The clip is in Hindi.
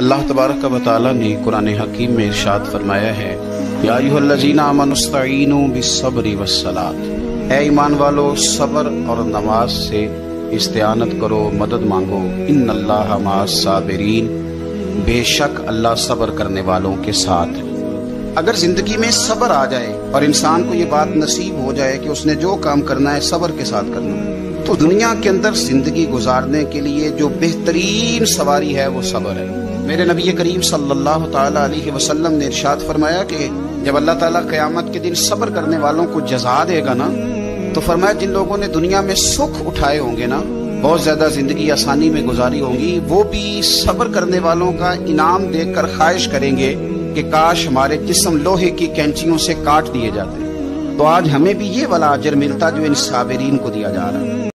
अल्लाह तबारक व ताली ने कुरान हकीम में इरशाद फरमाया है ईमान वालो, सब्र और नमाज़ से इस्तेनत करो, मदद मांगो। इन साबरीन बेशक अल्लाह सब्र करने वालों के साथ। अगर ज़िंदगी में सब्र आ जाए और इंसान को ये बात नसीब हो जाए कि उसने जो काम करना है, सब्र के साथ करना है तो दुनिया के अंदर ज़िंदगी गुजारने के लिए जो बेहतरीन सवारी है, वो सब्र है। मेरे नबी करीम सल्लल्लाहु अलैहि वसल्लम ने इरशाद फरमाया कि जब अल्लाह ताला क़यामत के दिन सब्र करने वालों को जजा देगा ना तो फरमाया जिन लोगों ने दुनिया में सुख उठाए होंगे ना, बहुत ज़्यादा ज़िंदगी आसानी में गुजारी होगी, वो भी सब्र करने वालों का इनाम देखकर ख्वाहिश करेंगे कि काश हमारे जिसम लोहे की कैंचियों से काट दिए जाते। तो आज हमें भी ये वाला अजर मिलता जो इन साबरीन को दिया जा रहा है।